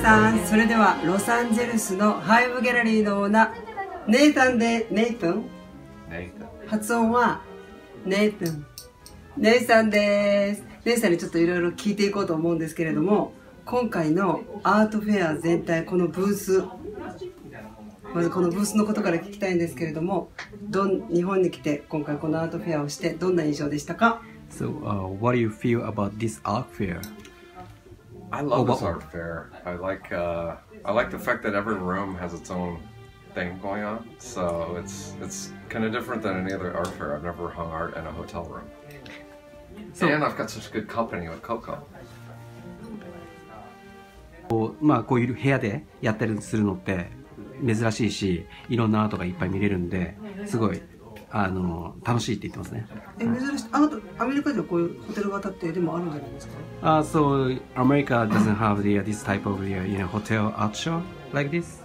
皆さんそれではロサンゼルスのハイブギャラリーのオーナーネイタンでネイタン。発音はネイタン。ネイさんです。ネイさんにちょっといろいろ聞いていこうと思うんですけれども今回のアートフェア全体このブースまずこのブースのことから聞きたいんですけれどもどん日本に来て今回このアートフェアをしてどんな印象でしたか？So, uh, what do you feel about this art fair? I love Oh, this what- art fair. I like uh, I like the fact that every room has its own thing going on. So it's it's kind of different than any other art fair. I've never hung art in a hotel room. So- and I've got such good company with Coco. こうまあ、こういう部屋でやったりするのって珍しいし、いろんなアートがいっぱい見れるんで、すごい、 あの楽しいって言ってますね。え珍しい。アメリカではこういうホテル型ってでもあるんじゃないですか？あ、そう。アメリカ doesn't have the this type of the you know like this?、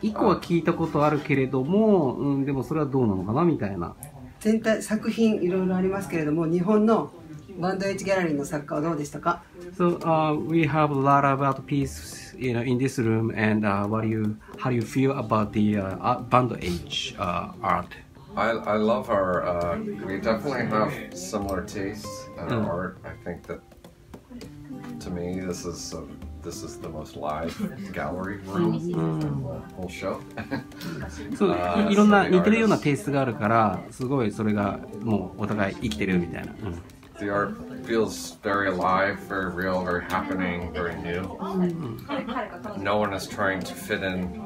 一個は聞いたことあるけれども、うん、でもそれはどうなのかなみたいな。全体作品いろいろありますけれども、日本のバンドエッジギャラリーの作家はどうでしたか So, uh, we have a lot of art pieces, you know, in this room and uh, what do you, how do you feel about the uh, band age uh, art? I, I love our. Uh, we definitely have similar tastes in our Mm. art. I think that to me, this is uh, this is the most live gallery room in the whole show. そういいろんなそういう似てるようなテイストがあるからすごいそれがもうお互い生きてるみたいな、うん the art feels very alive, very real, very happening, very new. No one is trying to fit in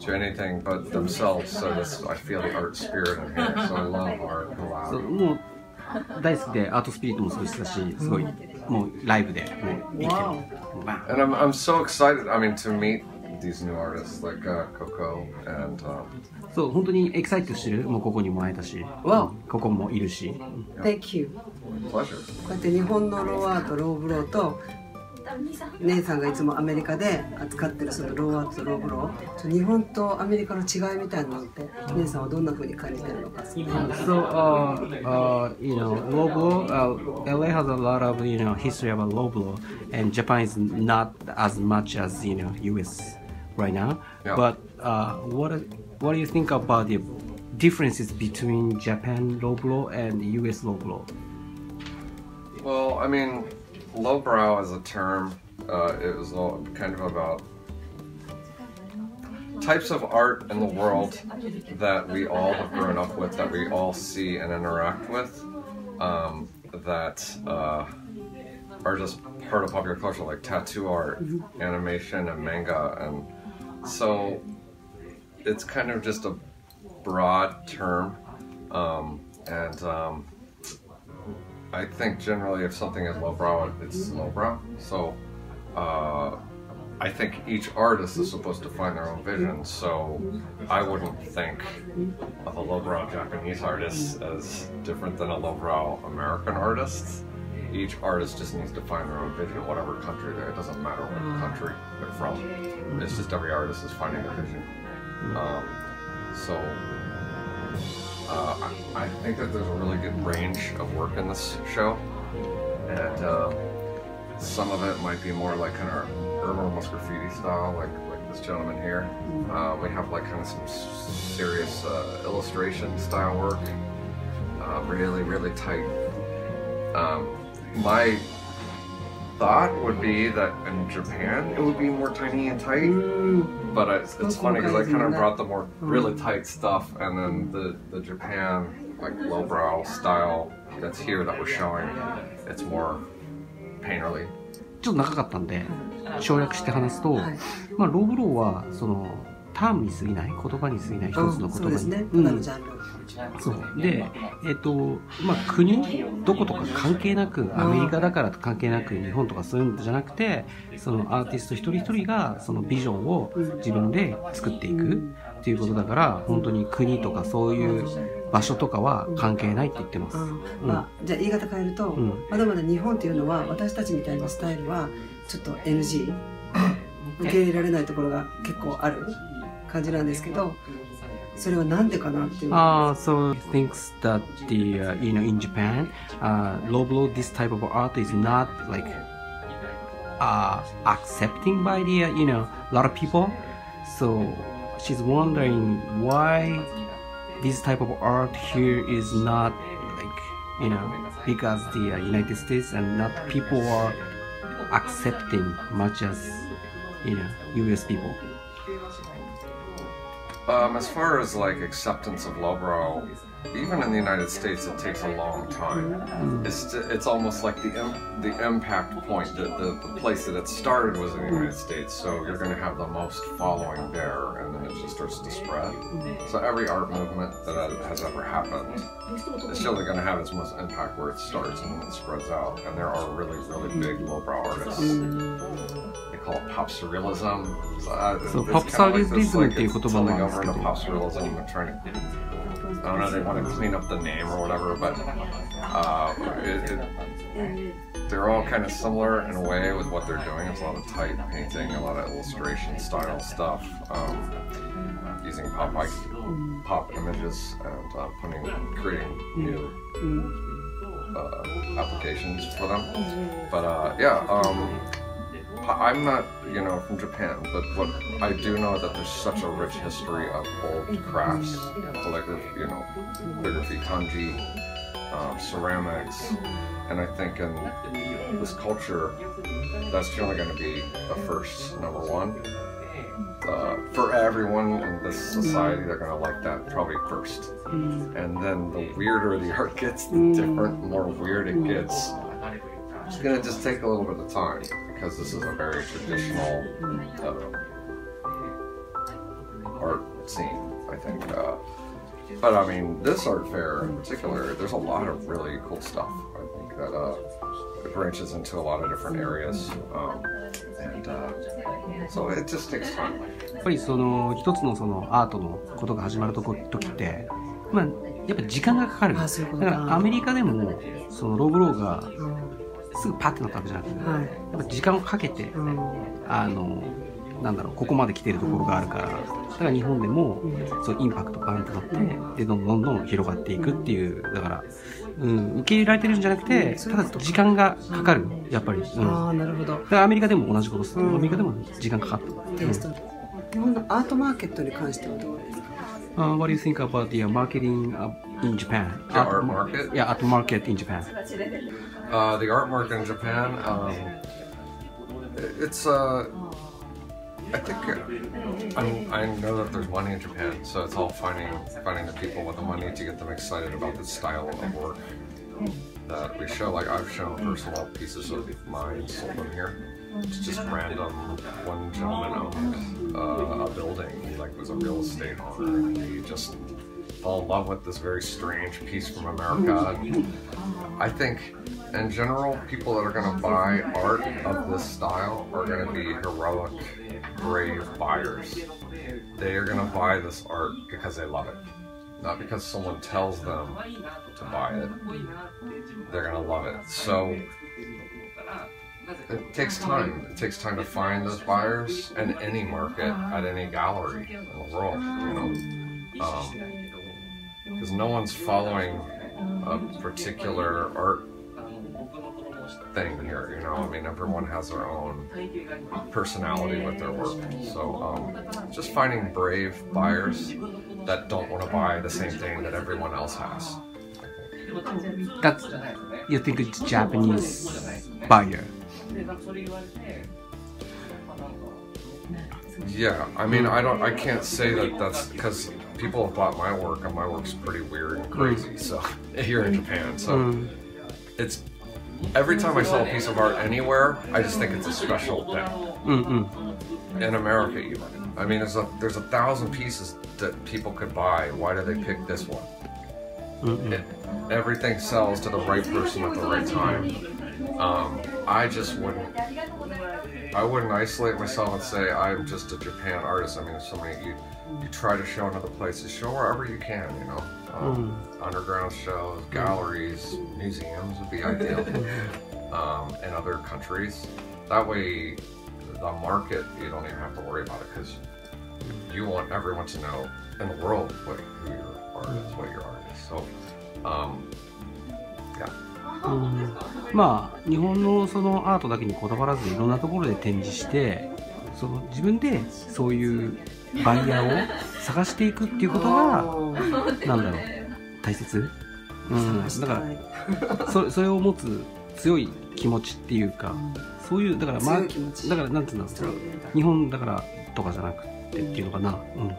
to anything but themselves. So this, I feel the art spirit in here. So I love art そう collab. もう大好きでアートスピリットもそうしたしすごいもうライブでもう生きてるわもうバン And I'm, I'm so excited. I mean, to meet these new artists like uh, Coco and um, そう、本当に excite してる？もうここにも会えたし、う、ここもいるし。こうやって日本のローアート、ローブローと、姉さんがいつもアメリカで扱ってるそのローアート、ローブロー、日本とアメリカの違いみたいのって、姉さんはどんなふうに感じてるのか、ね。So, uh, uh, you know, ローブロー、uh, LA has a lot of, you know, history about ローブロー、and Japan is not as much as, you know, US right now.、But, uh, what what do you think about the differences between Japan Loblo and US Loblo? Well, I mean, lowbrow as a term, uh, it was all kind of about types of art in the world that we all have grown up with, that we all see and interact with, um, that uh, are just part of popular culture, like tattoo art, animation, and manga, and so it's kind of just a broad term, um, and um, I think generally if something is lowbrow, it's lowbrow. So uh, I think each artist is supposed to find their own vision. So I wouldn't think of a lowbrow Japanese artist as different than a lowbrow American artist. Each artist just needs to find their own vision, whatever country they're. It doesn't matter what country they're from. It's just every artist is finding their vision. Um, so uh, I, I think that there's a really good range of work in this show, and uh, some of it might be more like kind of urban almost graffiti style, like like this gentleman here. Uh, we have like kind of some serious uh, illustration style work, uh, really really tight. Um, my thought would be that in Japan it would be more tiny and tight But it's, it's funny because I kind of brought the more really tight stuff, and then the the Japan like lowbrow style that's here that was showing, it's more painterly. ちょっと長かったんで省略して話すと、はいまあ、ローブローはその タームに過ぎない言葉に過ぎない一つの言葉に、そうですね。ジャンルそう。で、えっとまあ、国どことか関係なくアメリカだからと関係なく日本とかそういうのじゃなくてそのアーティスト一人一人がそのビジョンを自分で作っていくっていうことだから本当に国とかそういう場所とかは関係ないって言ってます。うん。まあ、じゃあ言い方変えると、うん。まだまだ日本っていうのは私たちみたいなスタイルはちょっと NG 受け入れられないところが結構ある感じなんですけど それはなんでかなっていう。Uh, so he thinks that the uh, you know in Japan, uh, low blow this type of art is not like uh, accepting by the uh, you know a lot of people. So she's wondering why this type of art here is not like you know because the uh, United States and not people are accepting much as you know U.S. people. Um, as far as like acceptance of lowbrow, even in the United States, it takes a long time. It's it's almost like the im- the impact point, the, the, the place that it started was in the United States. So you're going to have the most following there, and then it just starts to spread. So every art movement that has ever happened is surely going to have its most impact where it starts and then it spreads out. And there are really really big lowbrow artists call it popserialism. So, uh, so popserialism like is like it's over into popserialism. I'm trying to. I don't know. They want to clean up the name or whatever, but uh, it, it, they're all kind of similar in a way with what they're doing. It's a lot of type painting, a lot of illustration style stuff, um, using pop like, pop images and uh, putting creating new. Uh, applications for them. But uh, yeah, um, I'm not, you know, from Japan, but what I do know that there's such a rich history of old crafts, calligraphy, you know, calligraphy, kanji, um, ceramics, and I think in this culture, that's generally going to be the first number one. Uh, for everyone in this society, they're going to like that probably first. And then the weirder the art gets, the different, more weird it gets. It's going to just take a little bit of time because this is a very traditional uh, art scene, I think. Uh, but I mean, this art fair in particular, there's a lot of really cool stuff. I think that uh, it branches into a lot of different areas. Um, and uh, so it just takes time. やっぱりその一つのそのアートのことが始まるとこ時って、まあ、やっぱ時間がかかるだからアメリカでもそのロブローがすぐパッてなったわけじゃなくて、はい。やっぱ時間をかけて、うん。あの、なんだろう、ここまで来てるところがあるから、だから日本でも、そうインパクトバンってなって、で、どんどんどんどん広がっていくっていう、だから、うん、受け入れられてるんじゃなくて、ただ時間がかかる、やっぱり。うん。だああ、なるほど。からアメリカでも同じことです。うんアメリカでも時間かかった。テイスト。日本のアートマーケットに関してはどうですか？Uh, what do you think about the uh, marketing uh, in Japan? The art market? Yeah, art market in Japan. Uh, the art market in Japan, um, it's uh, I think I'm, I know that there's money in Japan, so it's all finding finding the people with the money to get them excited about the style of work that we show. Like I've shown personal pieces of mine, sold them here. It's just random. One gentleman owned uh, a building. He like was a real estate owner. And he just fell in love with this very strange piece from America. I think, in general, people that are going to buy art of this style are going to be heroic, brave buyers. They are going to buy this art because they love it, not because someone tells them to buy it. They're going to love it. So it takes time. It takes time to find those buyers in any market, at any gallery in the world, you know. Um, Because no one's following a particular art thing here, you know. I mean, everyone has their own personality with their work. So, um, just finding brave buyers that don't want to buy the same thing that everyone else has. That's, you think it's Japanese buyer? Yeah, I mean, I don't, I can't say that that's because people have bought my work, and my work's pretty weird and hmm. crazy. So here in Japan, so hmm. it's every time I sell a piece of art anywhere, I just think it's a special thing. Mm -mm. In America, even. I mean, there's a there's a thousand pieces that people could buy. Why do they pick this one? It, everything sells to the right person at the right time. Um, I just wouldn't I wouldn't isolate myself and say I'm just a Japan artist. I mean, there's so many. You you try to show in other places. Show wherever you can. You know, um, underground shows, galleries, museums would be ideal. um, in other countries. That way, the market you don't even have to worry about it because you want everyone to know in the world what who your art is, what your art is. So, um, yeah. うん。まあ日本のそのアートだけにこだわらずいろんなところで展示してその自分でそういうバイヤーを探していくっていうことがなんだろう。大切、うん、だからそそれを持つ強い気持ちっていうか、そういうだからまあだからなんていうの日本だからとかじゃなくてっていうのかな、うん。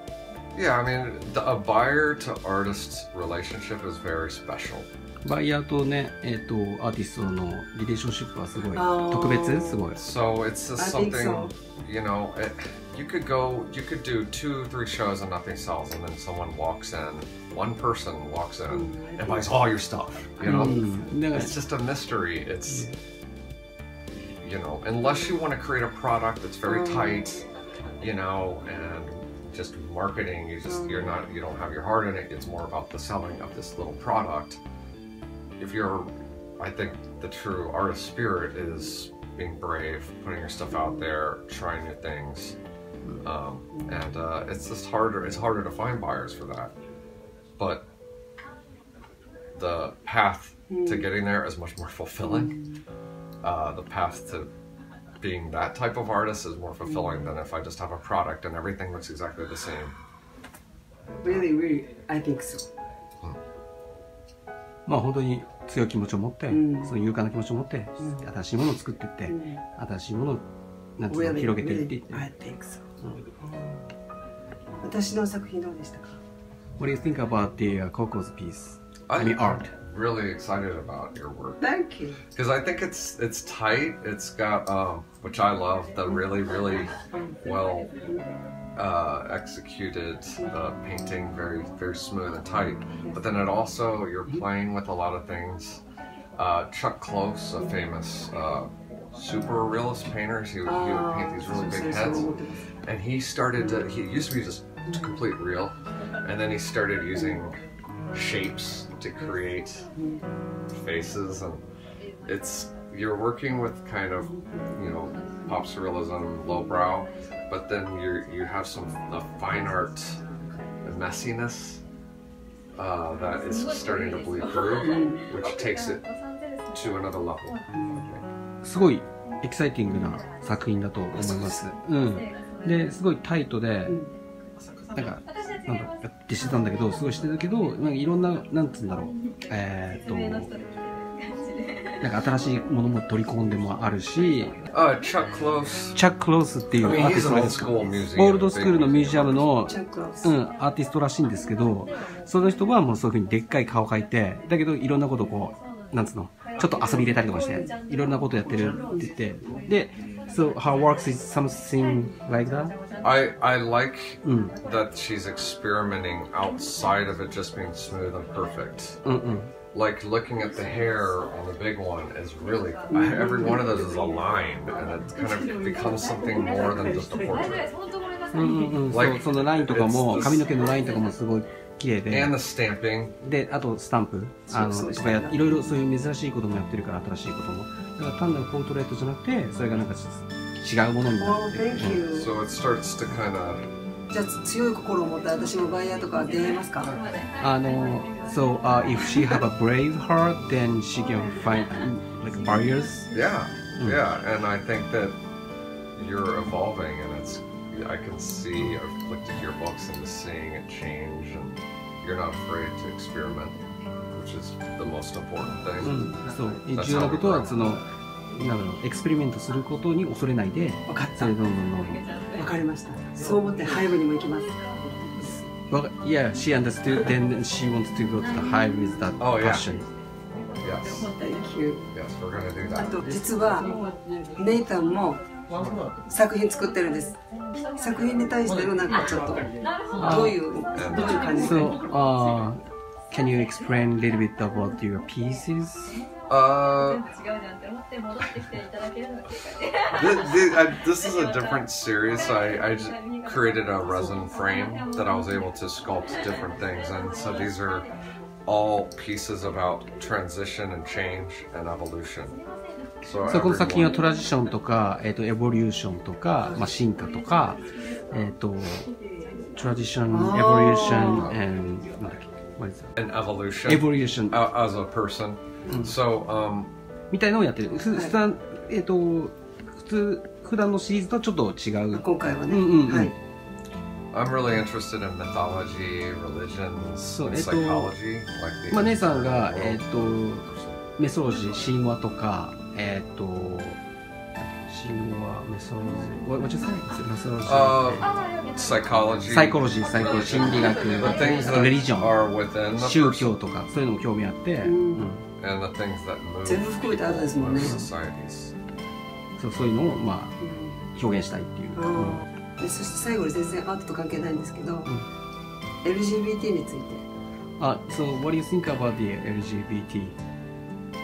Yeah, I mean, the, a buyer to artist relationship is very special. バイヤーとね、えっとアーティストのリレーションシップはすごいあー特別すごい So it's just I think something, so. you know, it, you could go, you could do two, three shows and nothing sells, and then someone walks in, one person walks in and buys all your stuff. You know, うん、だから it's just a mystery. It's, you know, unless you want to create a product that's very tight, you know, and just marketing, you just you're not you don't have your heart in it. It's more about the selling of this little product. If you're, I think the true artist spirit is being brave, putting your stuff out there, trying new things, um, and uh, it's just harder. It's harder to find buyers for that, but the path to getting there is much more fulfilling. Uh, the path to being that type of artist is more fulfilling than if I just have a product and everything looks exactly the same. Really, really, I think so. まあ本当に 強い気持ちを持って、うんその勇敢な気持ちを持って、新しいものを作っていって、うん新しいものをなんの広げていっていって.私の作品どうでしたか What do you think about the uh, Coco's piece? I I- mean art. Really excited about your work Thank you. because I think it's it's tight. It's got um, which I love the really really well uh, executed uh, painting, very very smooth and tight. But then it also you're playing with a lot of things. Uh, Chuck Close, a famous uh, super realist painter, he, would- he would paint these really big heads. and he started to he used to be just complete real and then he started using shapes to create faces and it's you're working with kind of you know pop surrealism lowbrow but then you you have some the fine art messiness uh, that is starting to bleed through which takes it to another level すごいエキサイティングな作品だと思います。うん。で、すごいタイトで、なんか、なんだやってしてたんだけど、すごいしてたけど、なんかいろんな、なんつうんだろう、えーっと、なんか新しいものも取り込んでもあるし、uh, Chuck Close チャック・クロースっていうアーティストですオールドスクールのミュージアムの、チャックロスうん、アーティストらしいんですけど、その人はもうそういうふうにでっかい顔描いて、だけどいろんなことをこう、なんつうの、ちょっと遊び入れたりとかして、いろんなことやってるって言って、で、so her works is something like that? I I like Mm. that she's experimenting outside of it just being smooth and perfect. うんうん。Like looking at the hair on the big one is really every one of those is aligned and it kind of becomes something more than just a portrait. うんうんうん、そう Like, そのラインとか it's も the- 髪の毛のラインとかもすごい綺麗で And the stamping. であとスタンプあのそうそうとかやいろいろそういう珍しいこともやってるから新しいこともだから単なるポートレートじゃなくてそれがなんか違うものにな Oh, って thank you. So it starts to kind of じゃあ強い心を持った私もバイヤーとか出会えますかあの so、uh, if she have a brave heart then she can find like barriers yeah, yeah. And I think that you're evolving and it's I can see I've looked at your books and just seeing it change and you're not afraid to experiment, which is the most important う thing. んそう重要なことはその なんだろうエクスペリメントすることに恐れないで分かったどんどんどんどん分かりましたそう思ってハイブにも行きます Well, yeah, she understood. Then she wants to go to the hive with that Oh, yeah. passion. Yes, Thank you yes, we're gonna do あ that. と実はネイタンも作品作ってるんです作品に対してのなんかちょっとどういうどういう感じ So, uh, can you explain a little bit about your pieces? Uh, 違うじゃんって思って戻ってきていただけるのっていうか This, this, I, this is a different series. I, I just created a resin frame that I was able to sculpt different things, and so these are all pieces about transition and change and evolution. So そうこの作品は everyone- トラジションとか、えっ、と、エボリューションとか、まあ、進化とか、えっ、と、 tradition, Oh. evolution, and なんだっけ What is that? An evolution evolution uh, as a person. so, um, みたいなのをやってる。普段、普通、普段のシリーズとちょっと違う。今回はね。はい。まあ姉さんが、えっと、メソロジー、神話とか、えっと、神話、メソジー、what, what you say? メソロジー。サイコロジー、サイコロジー、心理学、religion, 宗教とか、そういうのも興味あって。And the things that move 全部含めてアートですもんね societies. そうそういうのを、まあ、表現したいっていう。うんでそして最後に全然アートと関係ないんですけど、LGBT についてあ、so what do you think about the LGBT?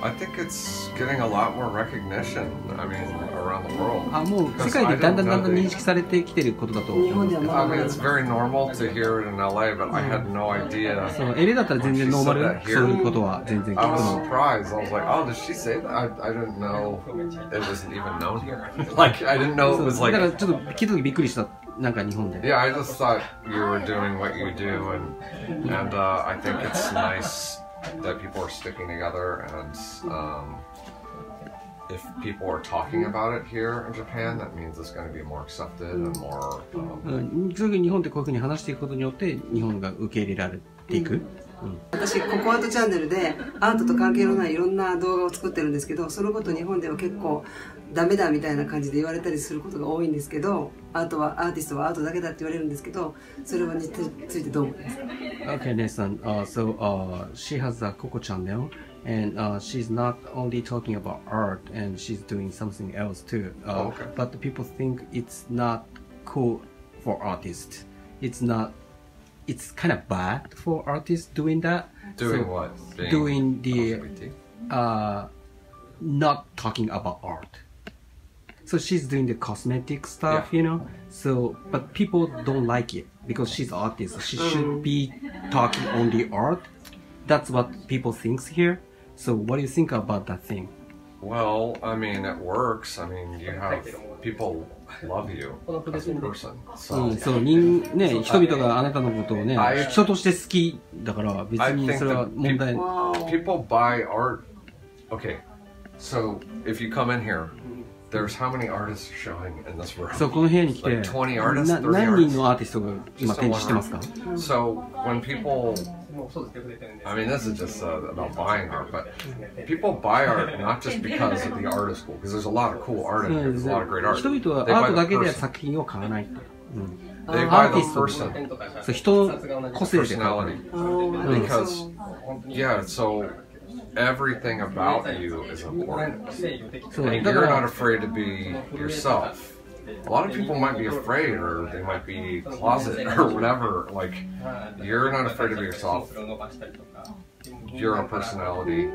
I think it's getting a lot more recognition. I mean, around the world. あ、もう世界でだんだんだんだん認識されてきてることだと思うんですけど。 I mean, it's very normal to hear it in LA, but I had no idea. そう、LA だったら全然ノーマル、そういうことは全然聞 I く was の。 surprised. I was like, "Oh, did she say that? I, I didn't know it wasn't even known here. like, I didn't know it そう was だから like." ちょっと聞いた時びっくりした。なんか日本で。 Yeah, I just thought you were doing what you do, and and uh, I think it's nice that people are sticking together, and um, if people are talking about it here in Japan, that means it's going to be more accepted and more. Um, うん、そういうふうに日本ってこういうふうに話していくことによって日本が受け入れられていく。うん。 私ココアートチャンネルでアートと関係のないいろんな動画を作ってるんですけどそのこと日本では結構ダメだみたいな感じで言われたりすることが多いんですけどアートはアーティストはアートだけだって言われるんですけどそれはにつついてどう思いますか Okay, Nathan. Uh, so uh, she has a Coco channel, and uh, she's not only talking about art, and she's doing something else too. Uh, Oh, okay. But people think it's not cool for artists. It's not. It's kind of bad for artists doing that. doing So, what? Being Doing the uh, not talking about art. So she's doing the cosmetic stuff, Yeah. you know. So, but people don't like it because she's an artist. She should be talking only art. That's what people thinks here. So, what do you think about that thing? Well, I mean, it works. I mean, you have people person. うそう人ね人々があなたのことをね人として好きだから別にそれは問題 Wow. people buy art. Okay, so if you come in here, there's how many artists showing in this room? そうこの部屋に来て Like 20 artists, な30何人のアーティストが今展示してますか So when people, I mean, this is just uh, about buying art, but people buy art not just because of the art of school, because there's a lot of cool art in here, there's a lot of great art. They buy the person. They buy the person, mm. personality, because, yeah, so everything about you is important. And you're not afraid to be yourself A lot of people might be afraid or they might be closet or whatever. Like, you're not afraid to be yourself. Your own personality.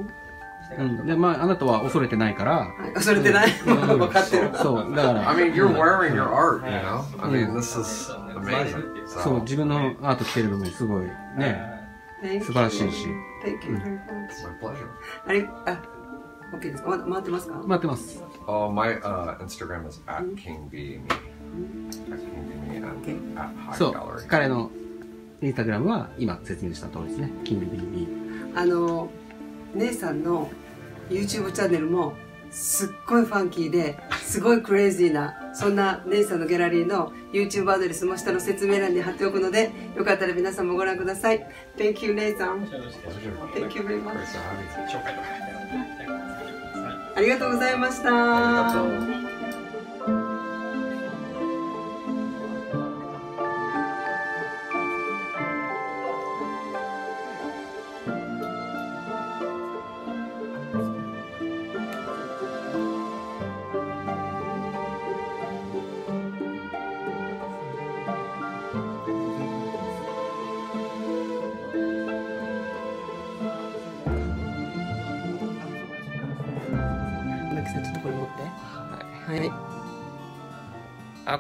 うん、でまああなたは恐れてないからはい恐れてないうん分かってるそうだから I mean, you're wearing your art, you know? I mean, this is amazing. そう So, 自分のアート着てる部分すごいね Thank you. 素晴らしいし Thank you very much. my pleasure. あれあ OK ですかまだ回ってますか待ってます Oh, my uh, Instagram 彼のインスタグラムは今説明した通りですね「キあの姉さんの YouTube チャンネルもすっごいファンキーですごいクレイジーなそんな姉さんのギャラリーの YouTube アドレスも下の説明欄に貼っておくのでよかったら皆さんもご覧ください。Thank you 姉さん。Thank you very much ありがとうございました。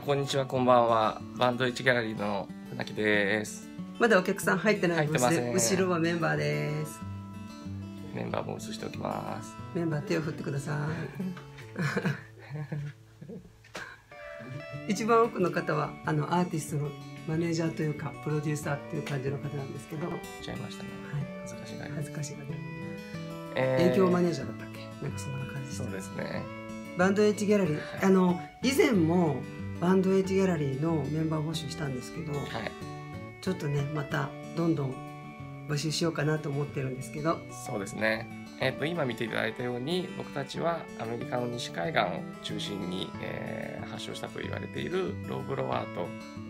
こんにちは、こんばんは。バンド1ギャラリーの船木です。まだお客さん入ってないブース入ってません。後ろはメンバーです。メンバーも映しておきます。メンバー手を振ってください。一番奥の方はあのアーティストのマネージャーというかプロデューサーっていう感じの方なんですけど、はい、ちゃいましたね。恥ずかしがり。恥ずかしがり、えー。営業マネージャーだったっけ？なんかそんな感じそうですね。 B and H ギャラリー、あの以前も B and H ギャラリーのメンバー募集したんですけどはいちょっとねまたどんどん募集しようかなと思ってるんですけどそうですね。えっと今見ていただいたように僕たちはアメリカの西海岸を中心に、えー発祥したと言われているローブロアート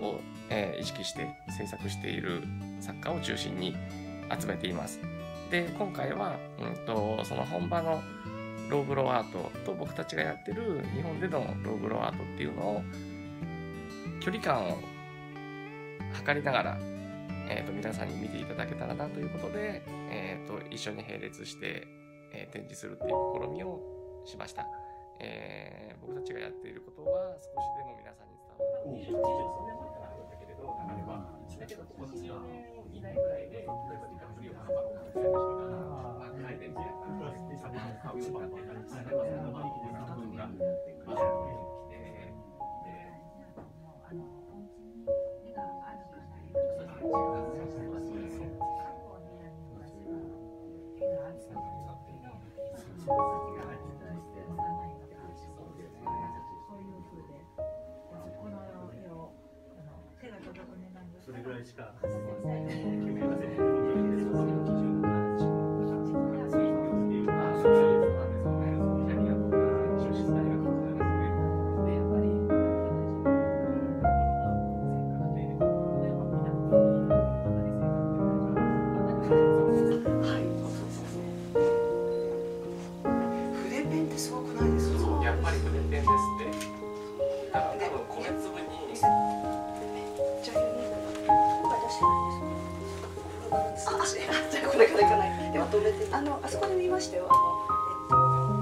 を、えー意識して制作している作家を中心に集めています。で今回は、うん、とその本場のローブロアートと僕たちがやってる日本でのローブロアートっていうのを距離感を測りながらえー、と皆さんに見ていただけたらなということで、えー、と一緒に並列して、えー展示するっていう試みをしました、えー僕たちがやっていることは少しでも皆さんに伝わるしか。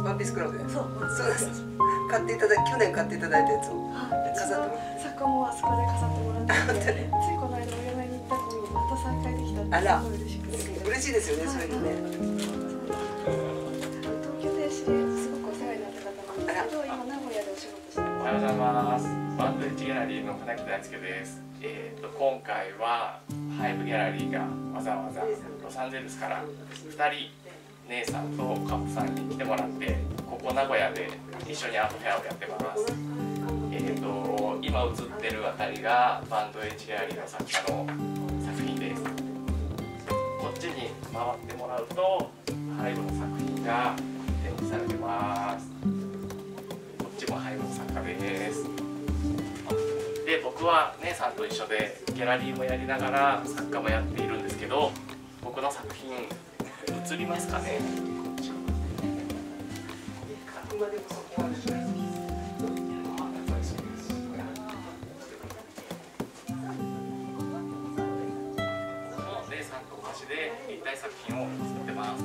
ワンピースクラブで。そう。そうです。買っていただき去年買っていただいたやつを。あ飾ってもら作家もあそこで飾ってもらって。ついこの間お嫁に行った子にまた再会できたってあら。すごい嬉しくて。嬉しいですよねそういうのね。東京で知り合ってすごくお世話になった方なんですけど、今名古屋でお仕事してまおはようございます。バンドエッジギャラリーの船木大輔です。えっ、と今回はハイブギャラリーがわざわざロサンゼルスから2人姉さんとカップさんに来てもらってここ名古屋で一緒にアートフェアをやってます。えっ、と今映ってるあたりがバンドエッジギャラリの作家の作品です。こっちに回ってもらうとハイブの作品が展示されてます。こっちもハイブの作家です。で僕は姉さんと一緒でギャラリーもやりながら作家もやっているんですけど僕の作品映りますかね。この姉さんと私で立体作品を作ってます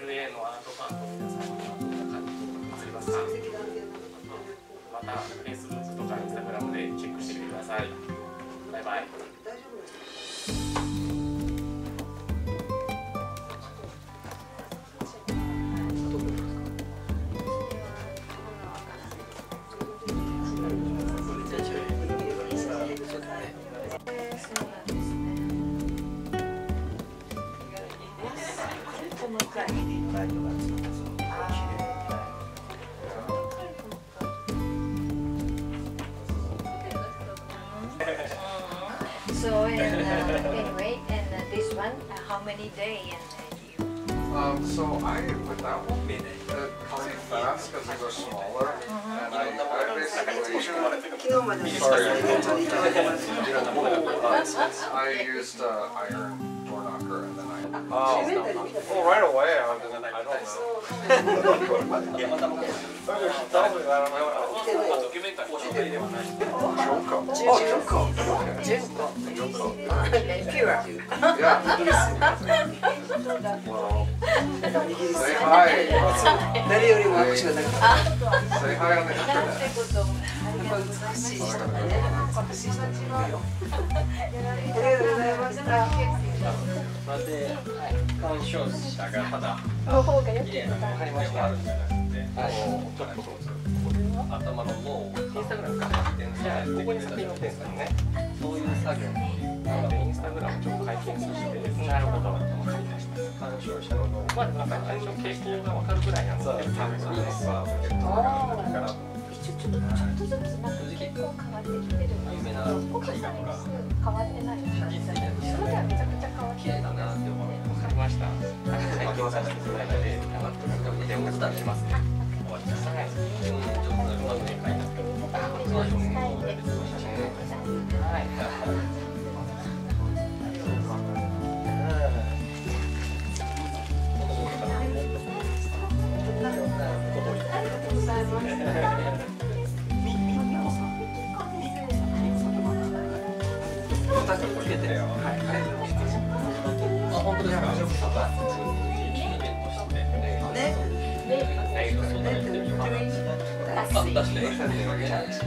LA のアートファンの皆さんにはどんな感じに映りますか？また Facebook とか Instagram でチェックしてみてください。バイバイ any day intake you? Um, so I, with that one meeting, it pretty fast because they're smaller. Mm -hmm. And I, I basically, sorry, I, I used uh, iron 誰よりも握手がなかった。子 Pure Yeah. Well, say hi. 誰よりも握手がだあ頭の脳をインスタグラムから発展してここに作品載ってるんですよねそういう作業なのでインスタグラムちょっした鑑賞者の脳まあなんか最初傾向が分かるぐらいなので多分いいですわちょちょっとずつなんか結構変わってきてる有名なここ最近変わってないそれではめちゃくちゃ変わってるんですよねわかりました拝見させていただいてあの電話したしますねはいタ touch the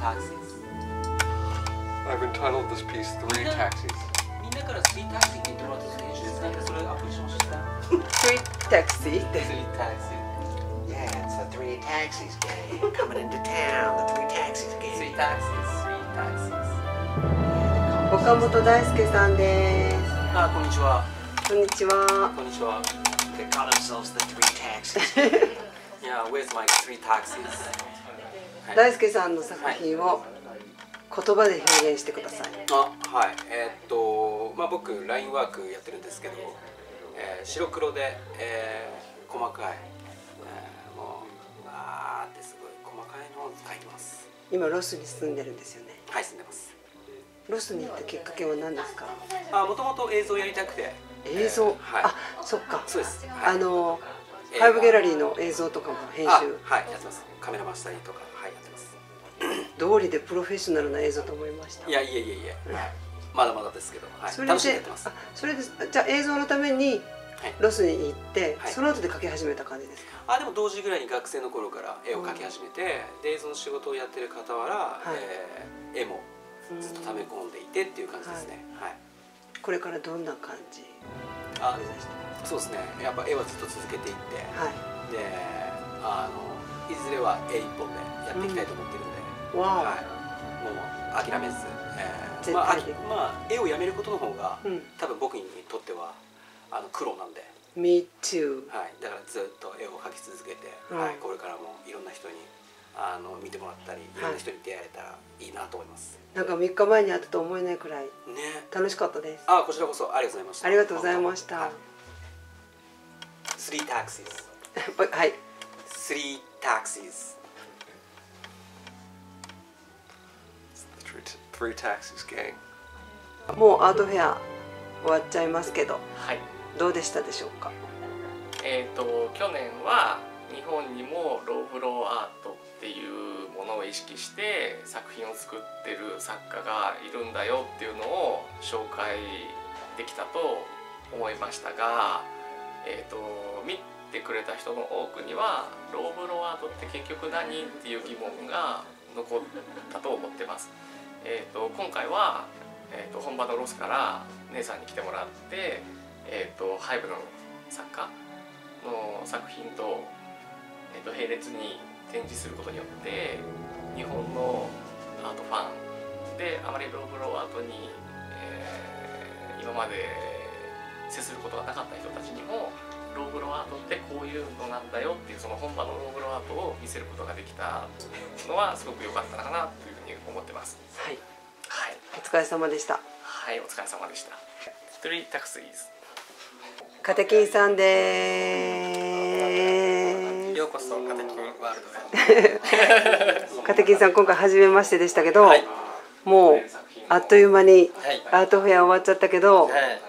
taxis. I've entitled this piece Three Taxis. three taxi. Three taxi. Yeah, it's the three taxis game. Coming into town, the three taxis game. Three taxis. Three taxis. Okamoto Daiki-san. De. Ah, 岡本大輔さんです。あ、こんにちは。こんにちは。こんにちは。They call themselves the three taxis. yeah, where's my three taxis? 大輔さんの作品を言葉で表現してください。あはい。えーっとまあ僕ラインワークやってるんですけど、えー白黒で、えー細かい、えーもうあーってすごい細かいのを描いてます。今ロスに住んでるんですよね。はい住んでます。ロスに行ったきっかけは何ですか？あもともと映像やりたくて。映像、えーはい。あそっか。そうです、はい。あのファイブギャラリーの映像とかも編集。あはいやってます。カメラ回したりとか道理でプロフェッショナルな映像と思いました。いやいやいやいや、はい、まだまだですけど、はい、それ楽しんでやでってます。あそれでじゃあ映像のためにはい。ロスに行って、はい。その後で描き始めた感じですか？あでも同時ぐらいに学生の頃から絵を描き始めて、で映像の仕事をやってる傍ら、はい。えー絵もずっと溜め込んでいてっていう感じですね、はい。これからどんな感じ？あそうですね。やっぱ絵はずっと続けていって。はい。であのいずれは絵一本でやっていきたいと思ってるんで、わはい、もう諦めず、えー絶まあ、まあ絵をやめることの方が、うん。多分僕にとってはあの苦労なんで、Me too はい、だからずっと絵を描き続けて、うん。はい、これからもいろんな人にあの見てもらったりい。ろんな人に出会えたらいいなと思います、なんか3日前に会ったと思えないくらいね。楽しかったです。あこちらこそありがとうございました。ありがとうございました。はい、3 taxis はい。3 taxis Three Taxis gang. もうアートフェア終わっちゃいますけどはいどうでしたでしょうか？えー、と去年は日本にもローフローアートっていうものを意識して作品を作ってる作家がいるんだよっていうのを紹介できたと思いましたが、えー、と見てくれた人の多くにはローフローアートって結局何？っていう疑問が残ったと思ってます。えー、と今回は、えー、と本場のロスから姉さんに来てもらって、えー、とハイブの作家の作品と,、えー、と並列に展示することによって日本のアートファンであまりローブローアートに、えー今まで接することがなかった人たちにもローブローアートってこういうのなんだよっていうその本場のローブローアートを見せることができたのはすごく良かったのかなというふうに思ってます。はい。はい、お疲れ様でした。はい、お疲れ様でした。Three taxis. カテキンさんでようこそカテキンワールドへ。す カテキンさん今回初めましてでしたけど、はい。もうあっという間にはい。アートフェア終わっちゃったけどはい。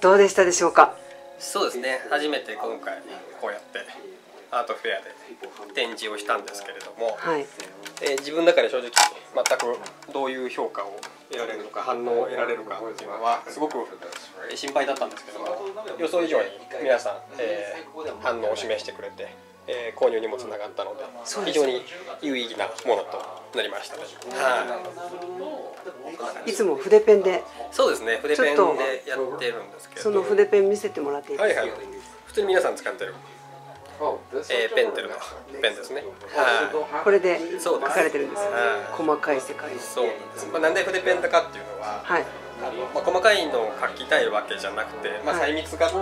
どうでしたでしょうか？そうですね。初めて今回こうやってアートフェアで展示をしたんですけれども、はいえー自分の中で正直全くどういう評価を得られるのか反応を得られるかっていうのはすごくえー心配だったんですけども予想以上に皆さん、えー反応を示してくれて、えー購入にもつながったので非常に有意義なものとなりましたね。はい。いつも筆ペンでそうですね。筆ペンでやってるんですけど。その筆ペン見せてもらっていいですか、はいはい。普通に皆さん使ってる、えーペンテルの。ペンですね。はい。これで書かれてるんですよ。はい。細かい世界。そう。なんです、まあ、なんで筆ペンだかっていうのは、はいまあ、細かいのを書きたいわけじゃなくて、まあ、はい。細密画ってい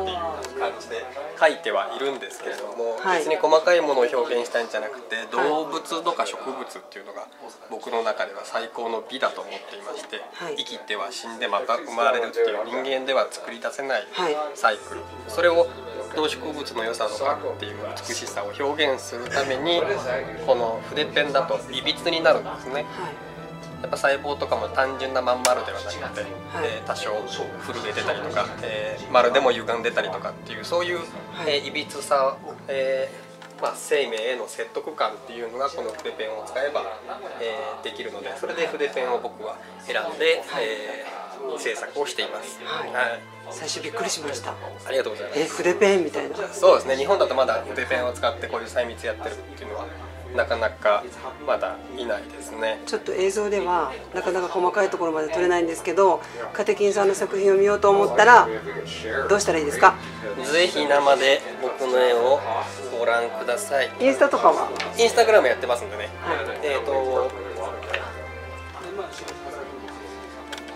う感じで書いてはいるんですけれども、はい。別に細かいものを表現したいんじゃなくて動物とか植物っていうのが僕の中では最高の美だと思っていまして、はい。生きては死んでまた生まれるっていう人間では作り出せないはい。サイクル、それを動植物の良さとかっていう美しさを表現するためにこの筆ペンだといびつになるんですね。やっぱ細胞とかも単純なまん丸ではなくて、えー多少震えてたりとか、えー丸でも歪んでたりとかっていうそういう、えーいびつさ、えーまあ、生命への説得感っていうのがこの筆ペンを使えば、えーできるのでそれで筆ペンを僕は選んで、えー制作をしています、はい。最初びっくりしました。ありがとうございます。え筆ペンみたいな。そうですね。日本だとまだ筆ペンを使ってこういう細密やってるっていうのはなかなかまだいないですね。ちょっと映像ではなかなか細かいところまで撮れないんですけどカテキンさんの作品を見ようと思ったらどうしたらいいですか？ぜひ生で僕の絵をご覧ください。インスタとかは？インスタグラムやってますんでね、えっ、と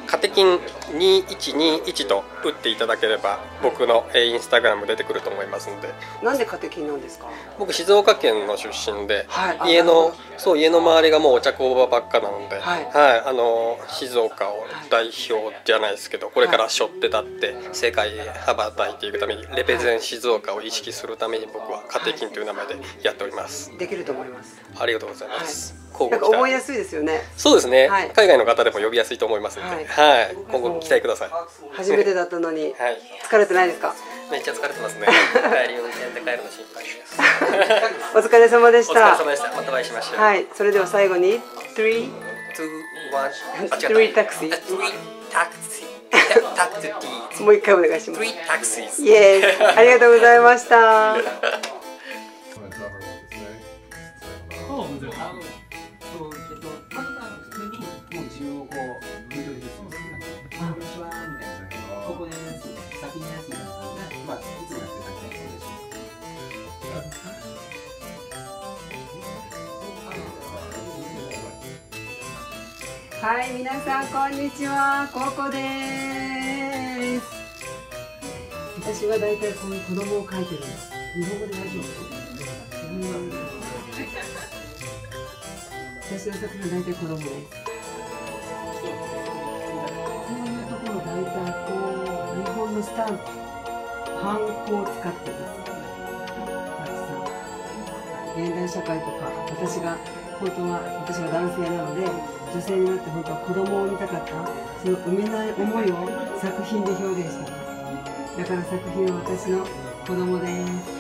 カテキン2121と打っていただければ僕のえーインスタグラム出てくると思いますんで。なんでカテキンなんですか？僕静岡県の出身で、はいあ家のそう家の周りがもうお茶工場ばっかなので、はい。あの静岡を代表じゃないですけどこれから背負って立って世界へ羽ばたいていくためにレペゼン静岡を意識するために僕はカテキンという名前でやっております。できると思いますありがとうございます、交なんか覚えやすいですよね。そうですね、はい。海外の方でも呼びやすいと思いますので、ははい。い、今後期待ください。初めてだったのに。はい、疲れてないですか？めっちゃ疲れてますね。帰り運転で帰るの心配です。お疲れ様でしお疲たれ様でした。またお会いしましょう。はい。それでは最後に3 two, one, Three taxi あ three taxi. もう一回お願いします。Three. イエーイ。ありがとうございましたそう、あの、そう、えっと、ただ普通にもう自分をこう、見といてするこんにちは、みたいな、ここで先にやつみたいなまあ、いつもやってたみたいなです。はい、皆さんこんにちは、ココです。私は大体こういう子供を描いてるんです。日本語で大丈夫？私の作品は大体子供です。こういうところ大体こう日本のスタンプ、ハンコを使ってます。たくさん。現代社会とか私が本当は私は男性なので女性になって本当は子供を産みたかったその産めない思いを作品で表現してますだから作品は私の子供です